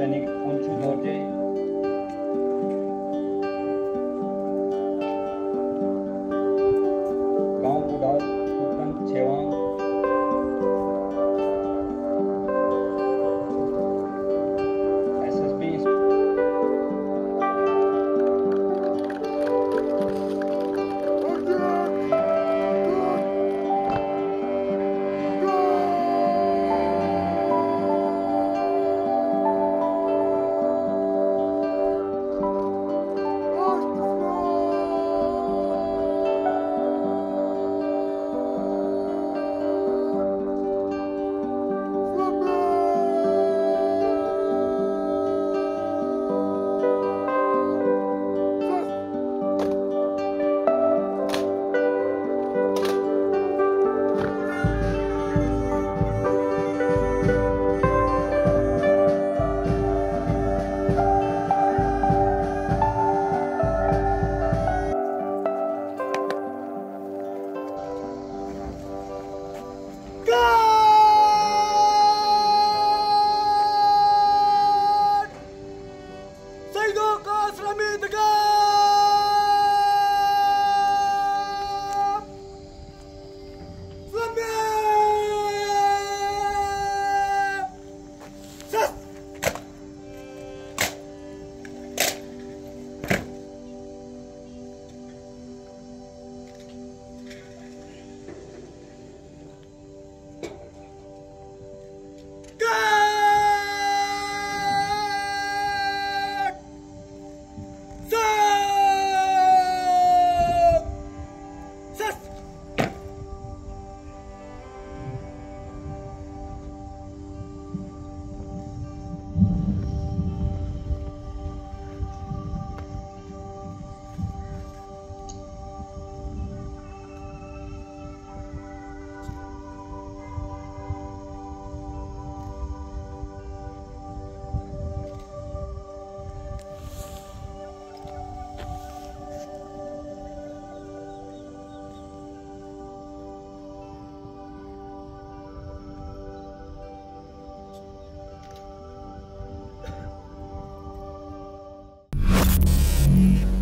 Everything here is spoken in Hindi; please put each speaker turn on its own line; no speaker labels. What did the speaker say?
सैनिक उंच मोटे me.